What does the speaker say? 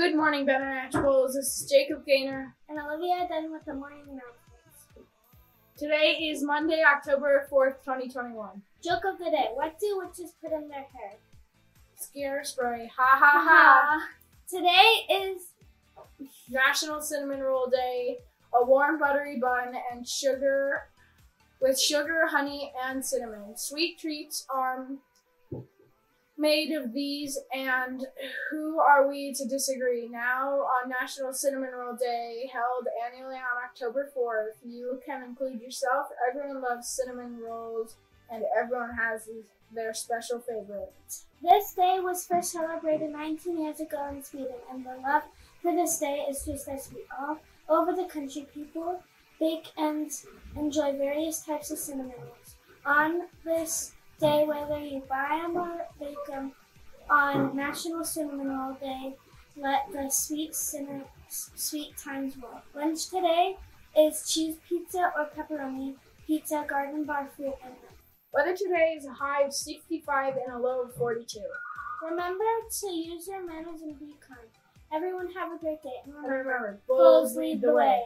Good morning, Match Bulls. This is Jacob Gaynor. And Olivia Dunn with the morning announcements. Today is Monday, October 4th, 2021. Joke of the day. What do witches put in their hair? Scare spray. Ha ha ha. Today is National Cinnamon Roll Day. A warm buttery bun and sugar with sugar, honey, and cinnamon. Sweet treats are made of these, and who are we to disagree? Now, on National Cinnamon Roll Day, held annually on October 4th, you can include yourself. Everyone loves cinnamon rolls, and everyone has their special favorites. This day was first celebrated 19 years ago in Sweden, and the love for this day is just as sweet. All over the country, people bake and enjoy various types of cinnamon rolls. On this day, whether you buy them or bake them, on National Cinnamon Roll Day, let the sweet cinnamon, sweet times roll. Lunch today is cheese pizza or pepperoni pizza, garden bar fruit, and milk. Weather today is a high of 65 and a low of 42. Remember to use your manners and be kind. Everyone have a great day. And And remember, remember, bulls lead the way.